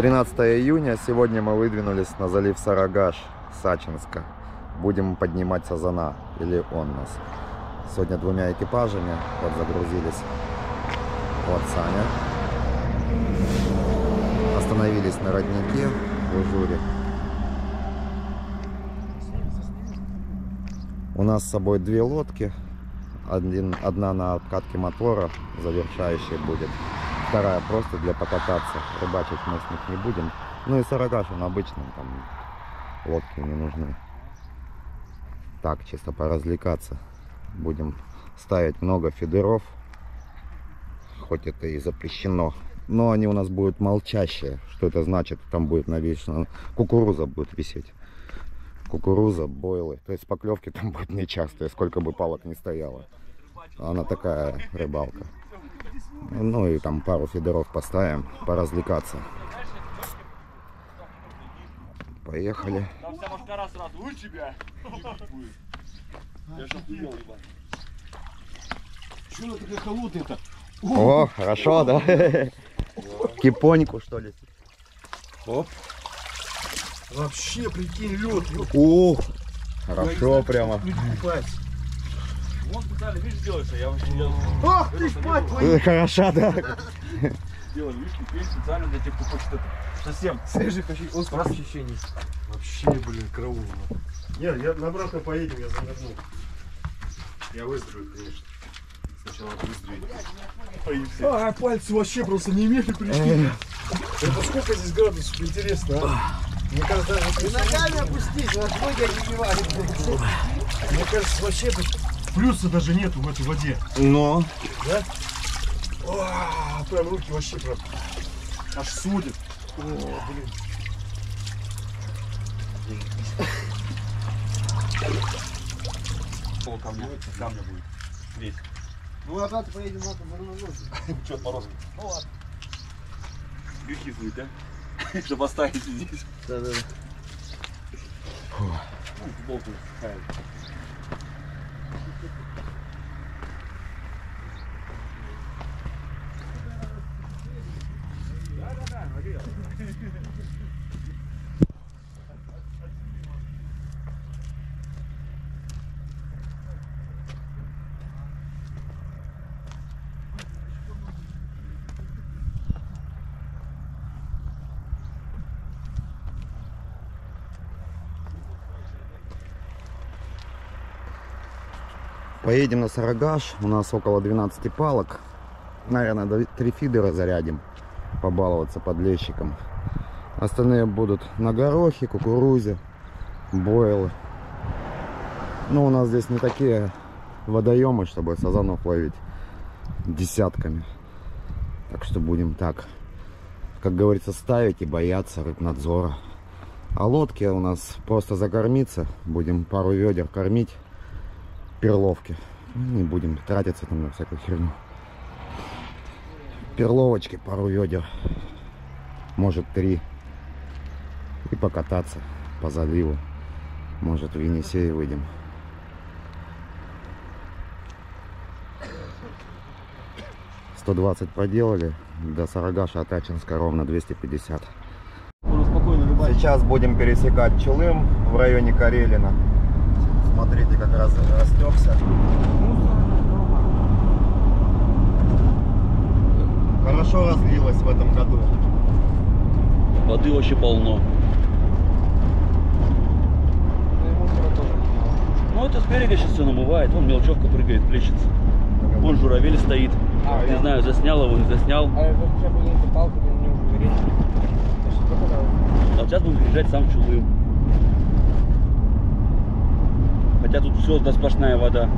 13 июня. Сегодня мы выдвинулись на залив Сарагаш, Сачинска. Будем поднимать сазана, или он нас. Сегодня двумя экипажами. Вот загрузились. Вот Саня. Остановились на роднике в Ужуре. У нас с собой две лодки. Один, одна на обкатке мотора, завершающая будет. Вторая просто для покататься. Рыбачить мы с них не будем. Ну и сарагаш он обычный, там лодки не нужны. Так, чисто поразвлекаться. Будем ставить много фидеров. Хоть это и запрещено. Но они у нас будут молчащие. Что это значит? Там будет навешена кукуруза будет висеть. Кукуруза, бойлы. То есть поклевки там будет нечастые, сколько бы палок не стояло. Она такая рыбалка. Ну и там пару фидеров поставим, поразвлекаться. Поехали. Там вся машкара сразу у тебя. Я сейчас ел, ебать. Чего она такая холодная-то? О, хорошо, да? Кипоньку, что ли? Оп. Вообще, прикинь, лед. О, хорошо прямо. Вон специально, видишь, делаешь, а я вообще делал. Ах ты ж, мать твою! Хороша, да? Делал, видишь, теперь специально для тех, кто хочет это совсем. Свежих острых ощущений. Вообще, блин, караул. Не, я на обратно поедем, я заверну. Я выздоровею, конечно. Сначала выздоровею. А, пальцы вообще просто не имели пришли. Это сколько здесь градусов, интересно, а? Мне кажется, даже Ногами опустить, у нас ноги огибевают. Мне кажется, вообще тут плюса даже нету в этой воде. Но. А, прям руки вообще прям аж судят. О, блин. Около камня, камня будет. Весь. Ну, обратно поедем на морозу. Че, мороз? Ну ладно. Грехи будет, да? Чтобы оставить здесь. Да-да-да. Ну, футболку Поедем на Сарагаш. У нас около 12 палок. Наверное, три фидера зарядим. Побаловаться подлещиком. Остальные будут на горохе, кукурузе, бойлы. Ну, у нас здесь не такие водоемы, чтобы сазанов ловить десятками. Так что будем так, как говорится, ставить и бояться рыбнадзора. А лодки у нас просто закормиться. Будем пару ведер кормить перловки. Ну, Не будем тратиться там на всякую херню. Перловочки, пару ведер. Может три. И покататься по заливу. Может в Енисей выйдем. Сто двадцать проделали. До Сарагаша от Ачинска ровно 250. Можно спокойно рыбачить. Сейчас будем пересекать Чулым в районе Карелина. Смотрите, как раз растекся. Хорошо разлилось в этом году. Воды вообще полно. Ну это с берега сейчас все намывает. Вон мелочевка прыгает, плещется. Вон журавель стоит. А, Не да. знаю, заснял его, не заснял. А это хотя бы не палку, где мне уже. Я? А сейчас будем приезжать сам в Чулым. Хотя тут все да сплошная вода.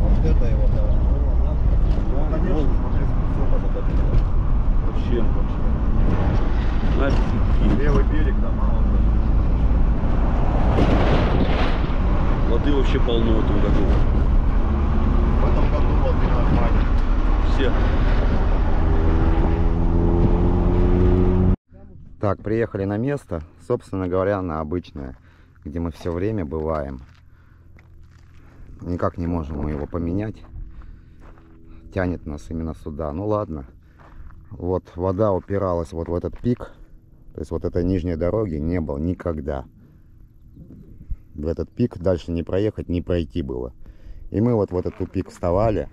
Вот это его, да. Да, Конечно, смотри, все позатопило. Вообще. Нафиг. Левый берег, да, мало. Воды вообще полно в этом году. В этом году воды нормально. Все. Так, приехали на место, собственно говоря, на обычное, где мы все время бываем. Никак не можем мы его поменять. тянет нас именно сюда. Ну ладно. Вот вода упиралась вот в этот пик. То есть вот этой нижней дороги не было никогда. В этот пик дальше не проехать, не пройти было. И мы вот в этот тупик вставали.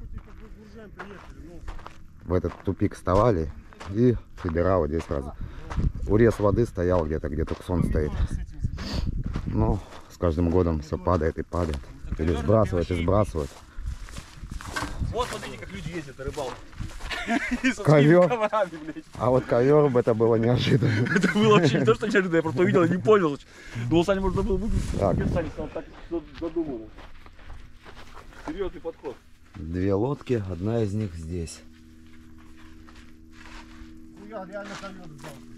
В этот тупик вставали и федерал здесь сразу. Урез воды стоял где-то, где Туксон стоит. Но с каждым годом все падает и падает. Или сбрасывает и сбрасывает. Вот смотрите, как люди ездят на рыбалку. Блядь. А вот ковер бы это было неожиданно. Это было вообще не то, что неожиданно, я просто увидел и не понял. Думал, Саня можно было выглядеть. Так. Саня так задумал. Серьезный подход. Две лодки, одна из них здесь. Я реально ковер взял.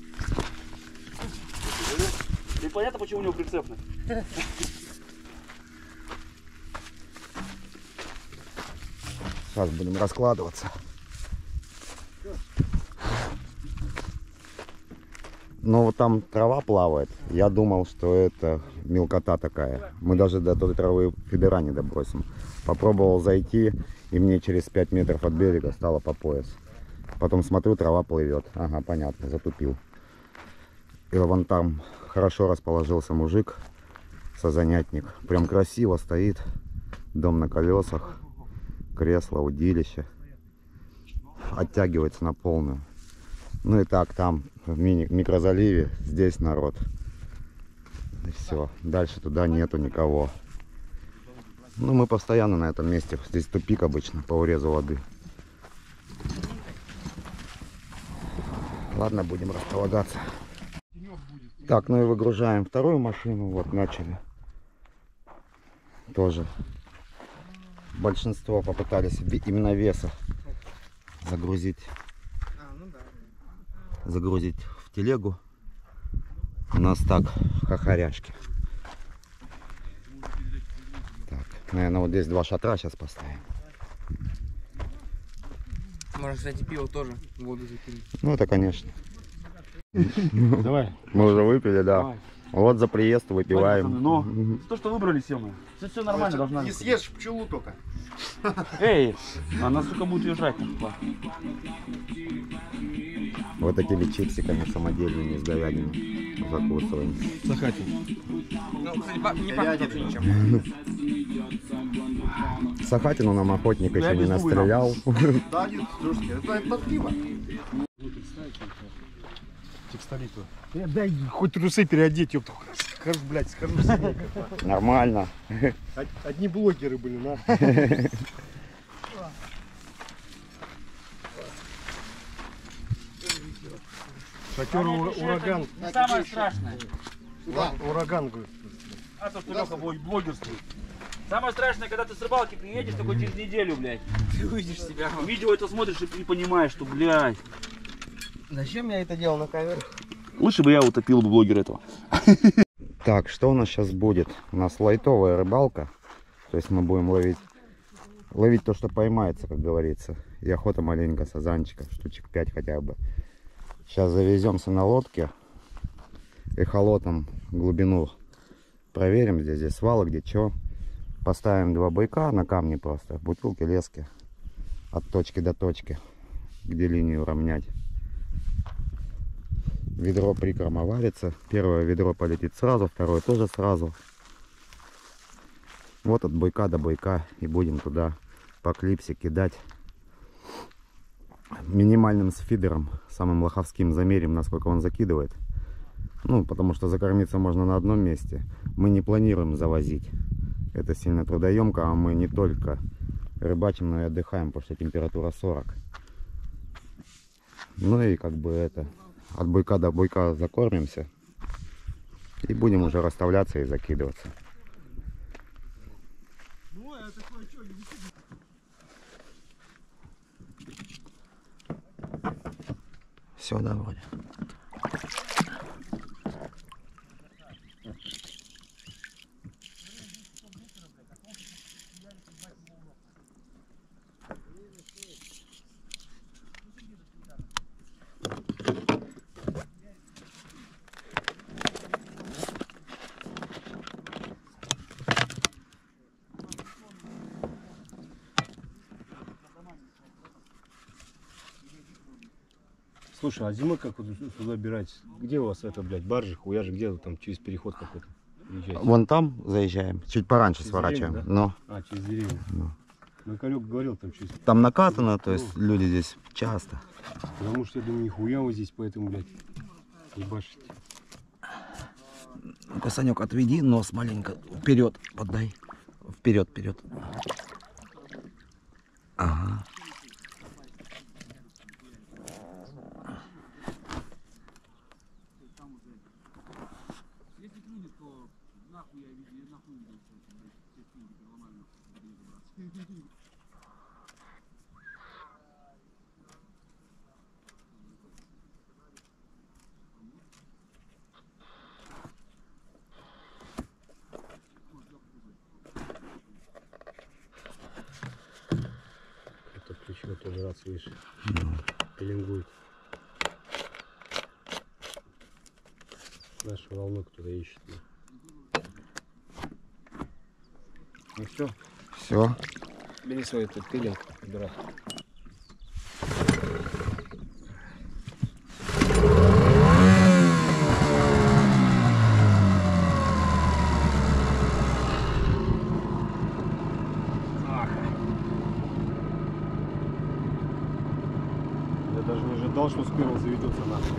И понятно, почему у него прицепный. Сейчас будем раскладываться. Но вот там трава плавает. Я думал, что это мелкота такая. Мы даже до той травы фидера не добросим. Попробовал зайти, и мне через 5 метров от берега стало по пояс. Потом смотрю, трава плывет. Ага, понятно, затупил. И вон там хорошо расположился мужик, созанятник. Прям красиво стоит. Дом на колесах, кресло, удилище. Оттягивается на полную. Ну и так, там, в мини- микрозаливе, здесь народ. И все. Дальше туда нету никого. Ну, мы постоянно на этом месте. Здесь тупик обычно по урезу воды. Ладно, будем располагаться. Так, ну и выгружаем вторую машину. Вот, начали. Тоже. Большинство попытались именно веса загрузить загрузить в телегу. У нас так, хохоряшки. Так, наверное, вот здесь два шатра сейчас поставим. Можно, кстати, пиво тоже в воду закинуть. Ну, это, конечно. Давай. Мы уже выпили, да. Давай. Вот за приезд выпиваем. Но то, что выбрали Сема. Все, все нормально должна Не быть. съешь пчелу только. Эй, она, сука, будет уезжать. Вот такими чипсиками самодельными с говядиной закусываем. Захватим. Ну, кстати, не пахнет ничем. Сахатину нам охотник Я еще не настрелял. Да, нет, слушайте, это, это пиво. Текстолиту. Дай хоть трусы переодеть, ёпта. Скажу, блядь, скажу. Нормально. Од- Одни блогеры были, на. Шатер ура- ураган. Самое страшное. Ура- Ураган, говорит. А то, что Леха блог- блогерствует. Самое страшное, когда ты с рыбалки приедешь такой через неделю, блядь. Ты увидишь себя. Видео это смотришь и понимаешь, что, блядь. Зачем я это делал на ковер? Лучше бы я утопил бы блогера этого. Так, что у нас сейчас будет? У нас лайтовая рыбалка. То есть мы будем ловить ловить то, что поймается, как говорится. И охота маленько сазанчика, штучек 5 хотя бы. Сейчас завеземся на лодке. Эхолотом глубину проверим, где здесь свалы, где что. Поставим два бойка на камне просто, бутылки, лески. От точки до точки, где линию равнять. Ведро прикорма варится. Первое ведро полетит сразу, второе тоже сразу. Вот от бойка до бойка и будем туда по клипсе кидать. Минимальным с фидером, самым лоховским замерим, насколько он закидывает. Ну, потому что закормиться можно на одном месте. Мы не планируем завозить. Это сильно трудоемко, а мы не только рыбачим, но и отдыхаем, потому что температура 40. Ну и как бы это, от бойка до бойка закормимся. И будем уже расставляться и закидываться. Все, да, вроде. Слушай, а зимой как вот сюда добирать? Где у вас это, блядь, баржи, хуяжи, где там через переход какой-то приезжаете? Вон там заезжаем, чуть пораньше Через сворачиваем. деревню, Но А, через деревню. Ну. Ну, говорил там через... там накатано, то есть люди здесь часто. Потому что я думаю, нихуя вы здесь, поэтому, блядь, ебашите. Ну-ка, Санек, отведи нос маленько вперед, подай. Вперед, вперед. Ага. Это включил тоже рацию, видишь, пеленгует. Нашу волну кто-то ищет. Ну все, Все. Бери свой этот пилинг, убирай. Я даже не ожидал, что с первого заведется нахуй.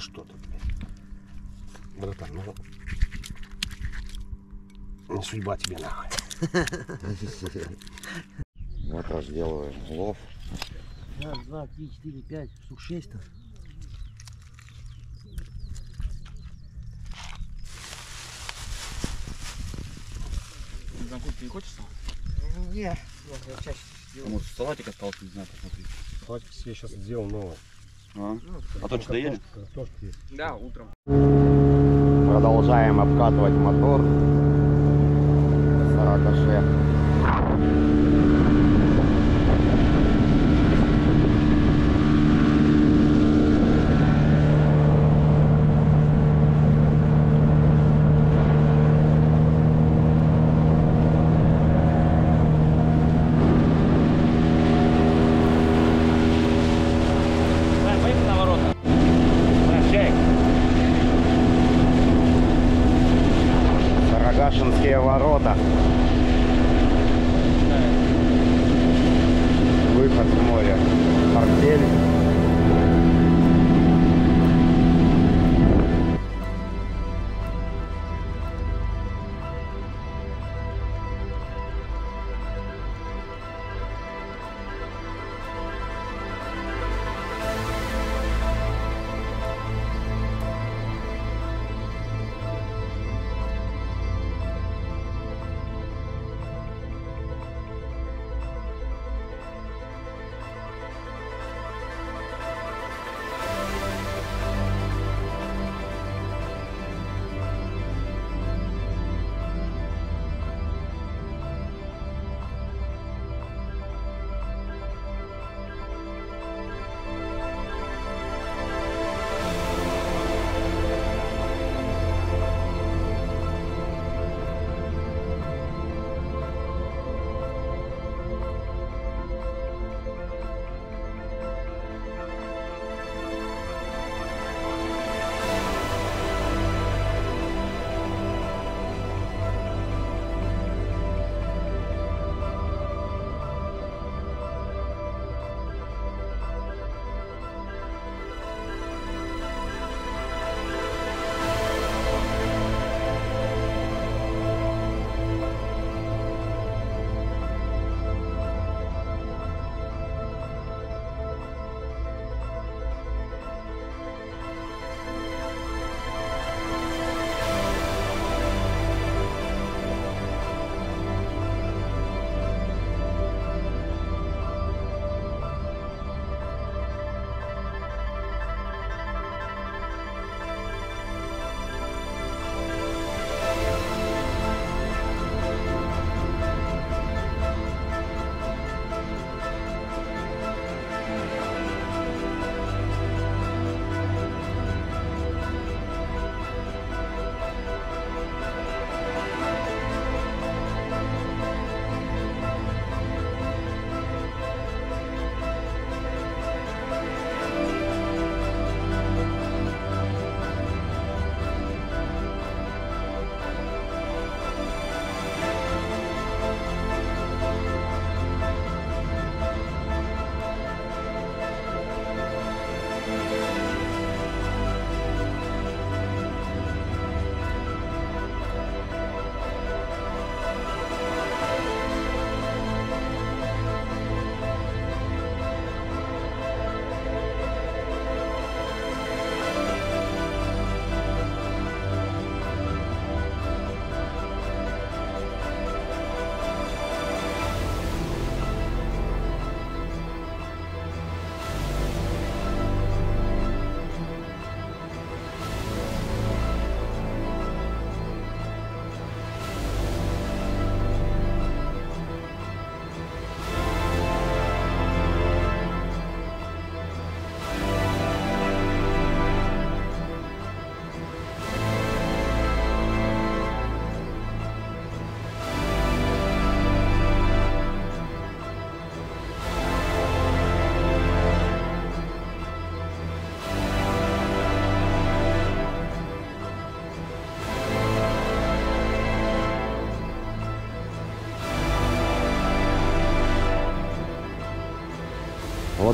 Что ты, блядь. Братан, ну... Не судьба тебе нахуй. Вот разделываем лов. Раз, два, три, четыре, пять, штук шесть там. Закупки не хочется? Не, я чаще А Может, салатик остался, не знаю, посмотри. Хватит себе сейчас сделал новое. А, а то что доели? Да, утром. Продолжаем обкатывать мотор. Саракаше. Поехали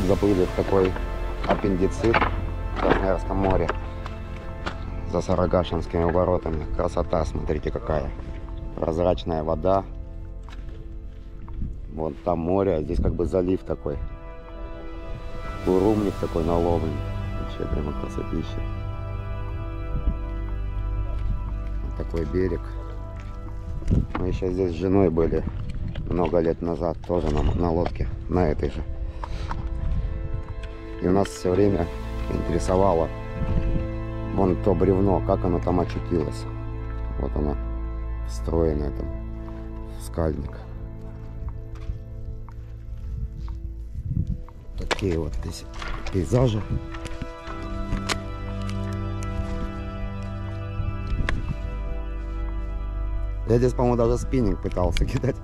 заплыли в такой аппендицит в Красноярском море. за Сарагашинскими воротами. Красота, смотрите какая. Прозрачная вода. Вон там море, а здесь как бы залив такой. Курумник такой наловлен. Вообще прямо красотища. Вот такой берег. Мы еще здесь с женой были много лет назад, тоже на, на лодке, на этой же. И нас все время интересовало вон то бревно, как оно там очутилось. Вот оно встроено там в скальник. Такие вот пейзажи. Я здесь, по-моему, даже спиннинг пытался кидать.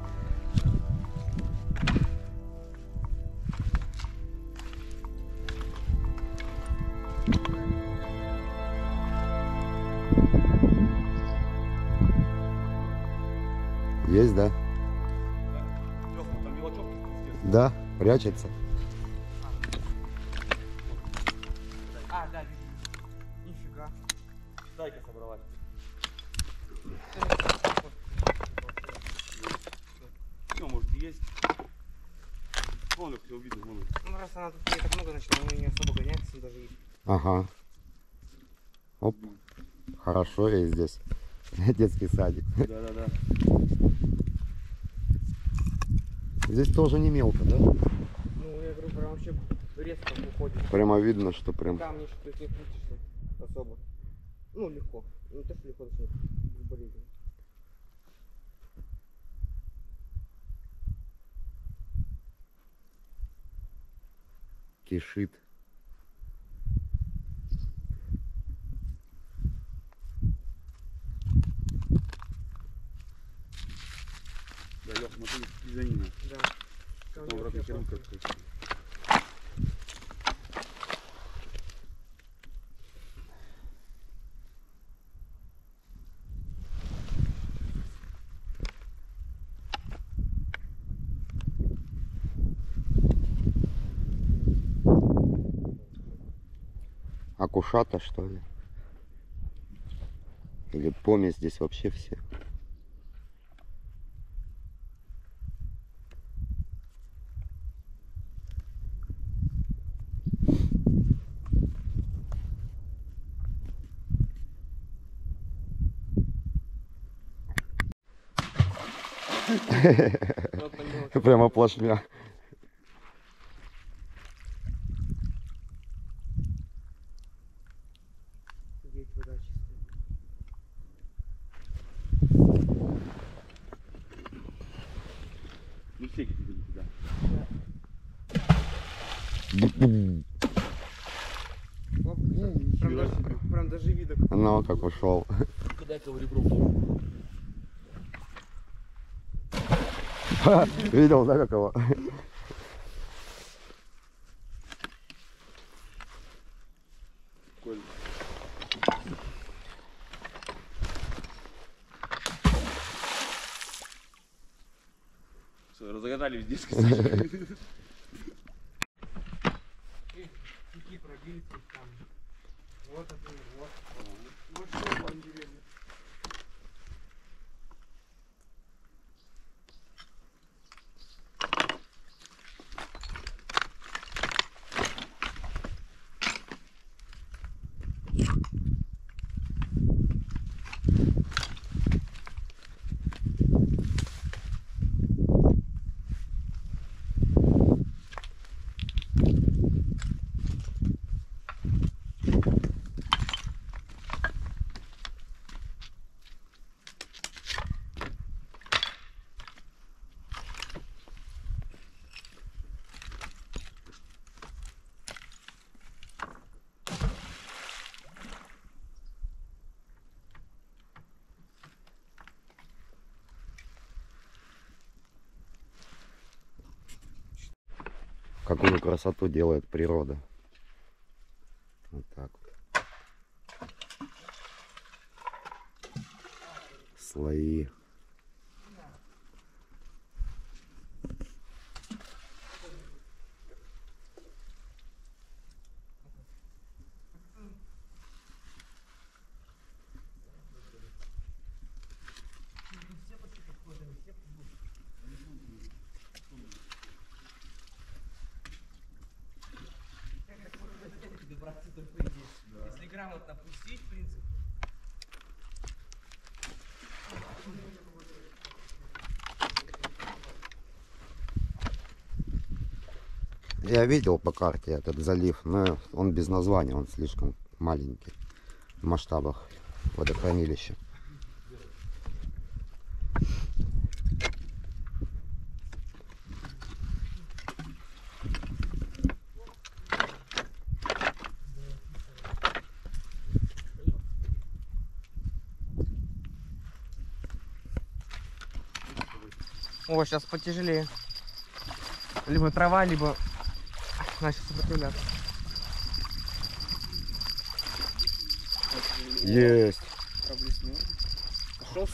Есть, да? Да, прячется. А, да, вижу. Нифига. Стайка собралась. Все, может, есть. Вон их все видно, вон их. Ну, раз она тут не так много, значит, она не особо гоняется даже есть. Ага. Оп. Хорошо я здесь. Детский садик. Да-да-да. Здесь тоже не мелко, да? Ну, я говорю, прям вообще резко уходит. Прямо видно, что прям... Камни, что ты не крутишься особо. Ну, легко. Не то, что легко, точнее, безболезненно. кишит. Да, Леха, смотри, пизанина. Да. Там Камни обратно вообще керамика классные. какая-то. Акушата, что ли? Или помесь здесь вообще все? Прямо плашмя. Офигеть, вода чистая. Ну, все эти видели туда. Оп, Прям даже, прям даже видно, как Ну, как ушел. Дай-ка в ребро. Видел, да, как его? Прикольно. Все, разогнали везде, сказали. Тики пробились там. Вот это, вот. Вот что там деревья. Какую красоту делает природа. Вот так вот. Слои. Пустить, в принципе. Я видел по карте этот залив, но он без названия, он слишком маленький в масштабах водохранилища. О, сейчас потяжелее. Либо трава, либо начал сопротивляться. Есть.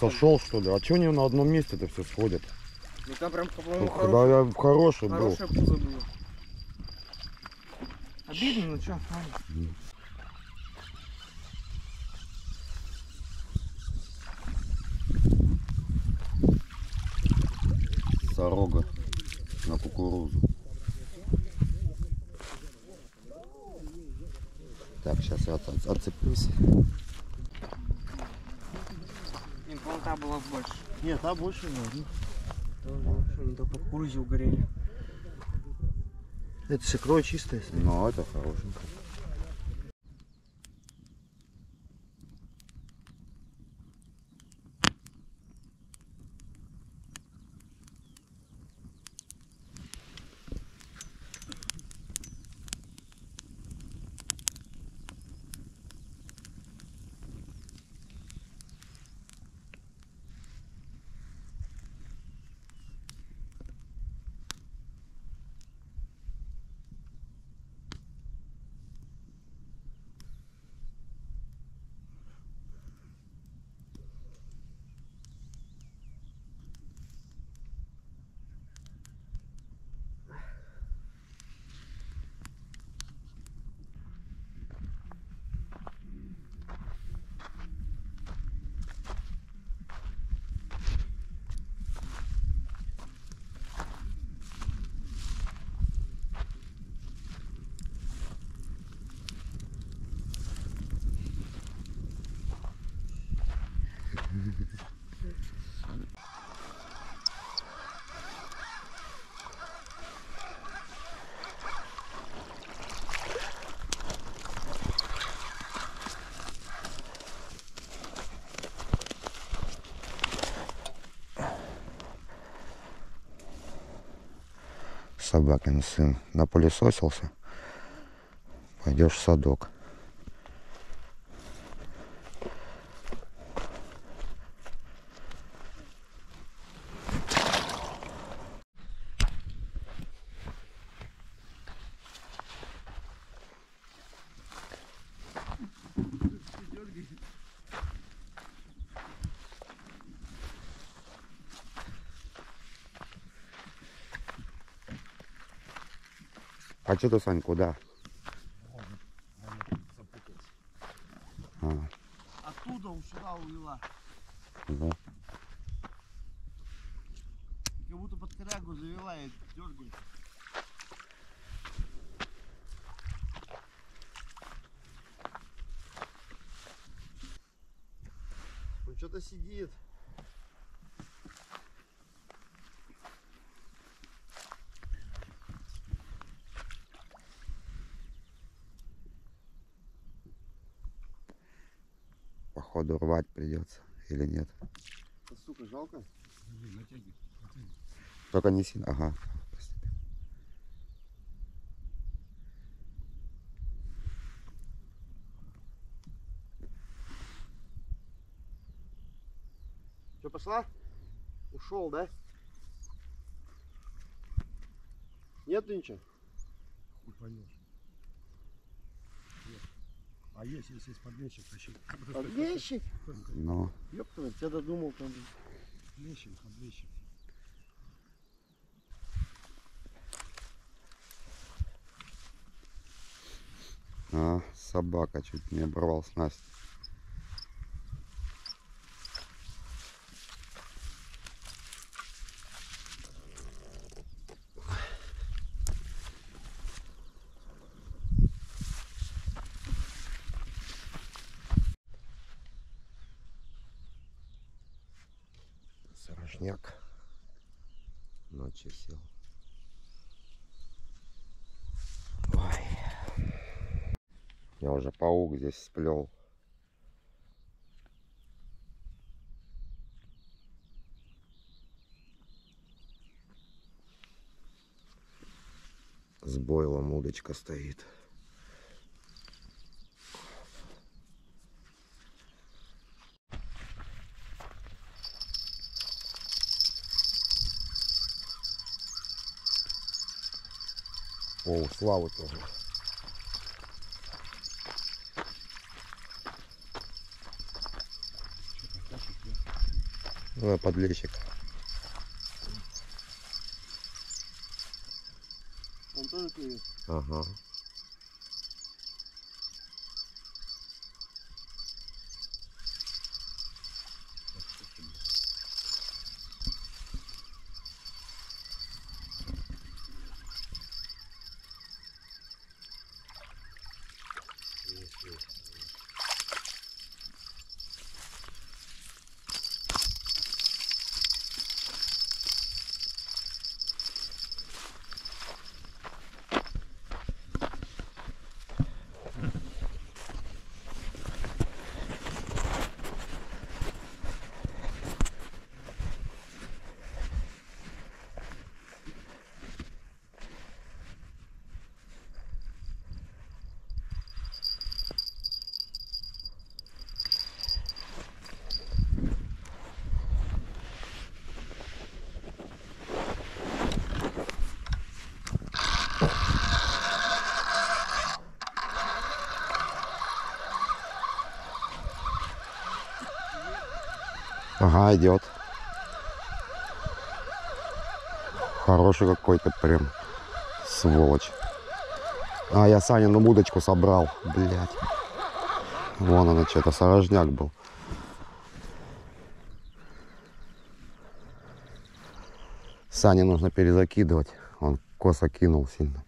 Сошел что ли? А что они на одном месте это все сходят? Ну там прям, по-моему, Когда хороший, я хороший был. хорошее пузо было. Обидно, ну что, Сорога на кукурузу. Так, сейчас я от- отцеплюсь. Блин, по та была больше. Нет, а больше нет. Не то по кукурузе угорели. Это же икрой чистая. Ну, это хорошенько. Собакин сын напылесосился. Пойдешь в садок. Что ты, Сань, куда? А, Оттуда сюда увела. да. Как будто под корягу завела и дергает. Он что-то сидит. Походу рвать придется или нет. Да, сука, жалко. Только не сильно. Ага. Что, пошла? Ушел, да? Нету ничего? Хуй поймешь. А есть, есть, есть подлещик, тащи. Подлещик? Ну, Ёптана, я додумал там. Подлещик, подлещик. а, собака чуть не оборвал снасть. Ночью сел. Ой. Я уже паук здесь сплел. С бойлом удочка стоит. О, у Славы тоже. Ну, подлещик. Он тоже клюет. Ага. Ага, идет. Хороший какой-то прям сволочь. А, я Санину удочку собрал, блядь. Вон она что-то, сорожняк был. Сане нужно перезакидывать. Он косо кинул сильно.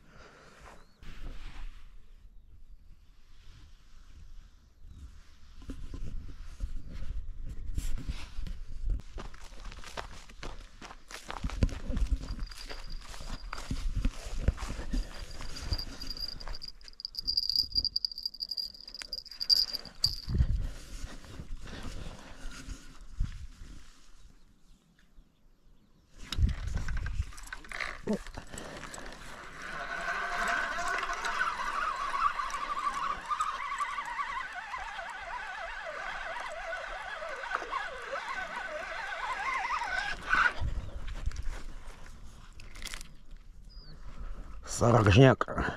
Сорокжняк.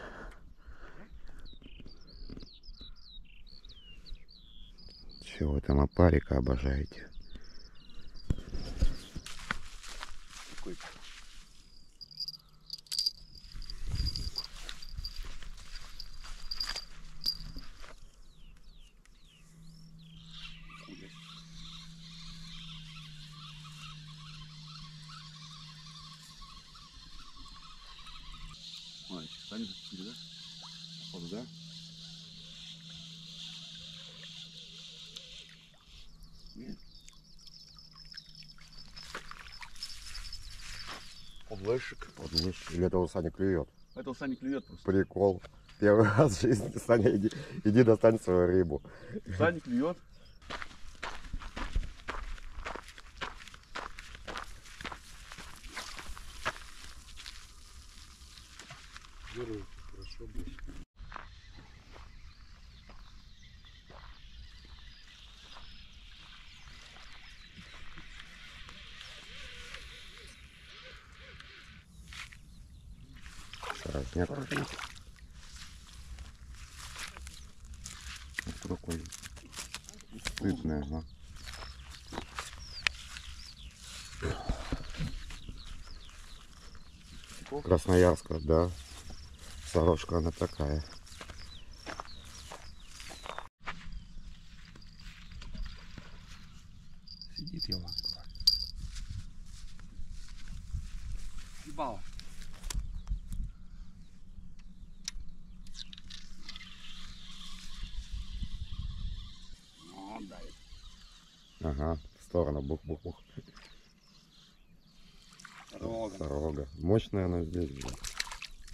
Чего вы там опарика обожаете? Мальчик, Саня закинули, да? Походу, да? Нет. Подлещик. Подлещик. Или это у Сани клюет? Это у Сани клюет просто. Прикол. Первый раз в жизни, Саня, иди, иди достань свою рыбу. Сани клюет. Первый. Хорошо, блядь. Сорокжняк. Кто такой? Сытный, ага. Красноярска, да. Сорожка она такая. Сидит его. Ебало. Ну, он дает. Ага, в сторону бух-бух-бух. Рога. Сорога. Мощная она здесь, блин.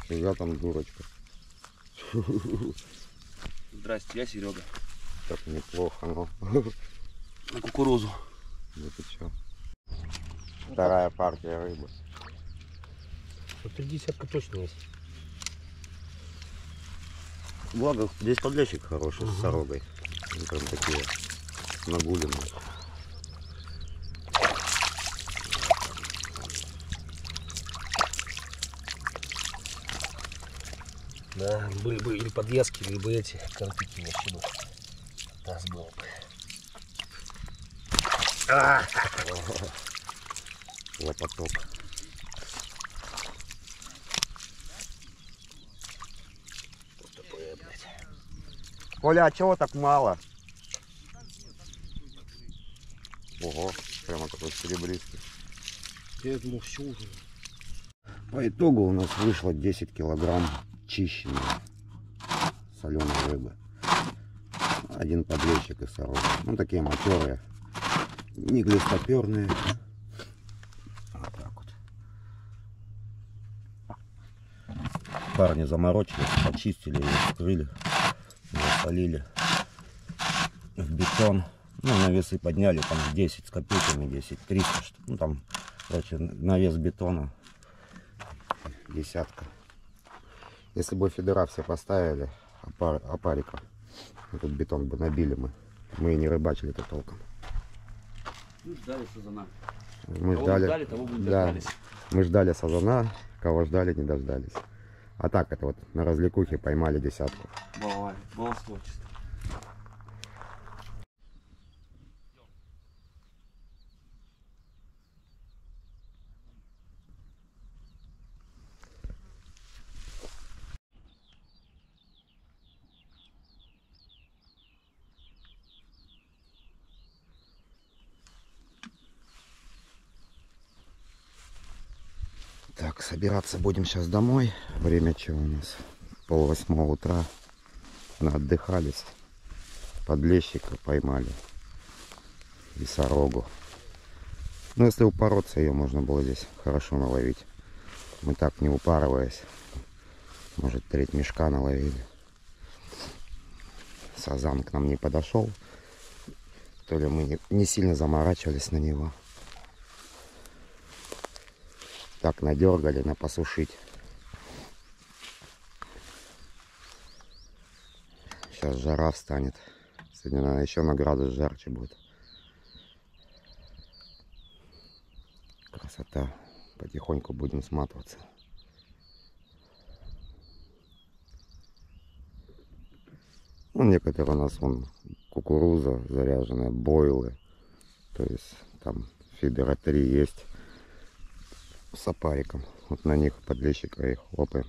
Фига там дурочка. Здрасте, я Серега. Так неплохо, ну. На кукурузу. Ну ты чё? Вторая партия рыбы. Вот три десятка точно есть. Благо, здесь подлещик хороший с сорогой. Прям такие нагуленные. Да, были бы или подвески, или бы эти конфетки вообще бы. Таз был бы. Лопоток. Такое, блядь. Коля, а чего так мало? Ого, прямо такой серебристый. Я думал, все уже. По итогу у нас вышло 10 килограмм чищенной соленой рыбы. Один подлещик и сорок. Ну, такие матерые. Не глистоперные. Вот так вот. Парни заморочились, почистили ее, вскрыли, засолили в бетон. Ну, на весы подняли, там 10 с копейками, 10, 300, что- ну, там, короче, на вес бетона десятка. Если бы фидера все поставили, опар, опарика, этот бетон бы набили мы. Мы и не рыбачили-то толком. Ну, ждали сазана. Мы Кого ждали, ждали, того вы не да, дождались. мы ждали сазана, кого ждали, не дождались. А так, это вот на развлекухе поймали десятку. Бывали. Баловство чисто. Так, собираться будем сейчас домой. Время что у нас? Пол восьмого утра. Отдыхались. Подлещика поймали. И сорогу. Ну, если упороться, ее можно было здесь хорошо наловить. Мы так не упарываясь. Может, треть мешка наловили. Сазан к нам не подошел. То ли мы не сильно заморачивались на него. Так надергали на посушить. Сейчас жара встанет. Сегодня, наверное, еще на градус жарче будет. Красота. Потихоньку будем сматываться. Ну, некоторые у нас вон кукуруза заряженная, бойлы. То есть там фидера 3 есть с опариком. Вот на них подлещика и хлопаем.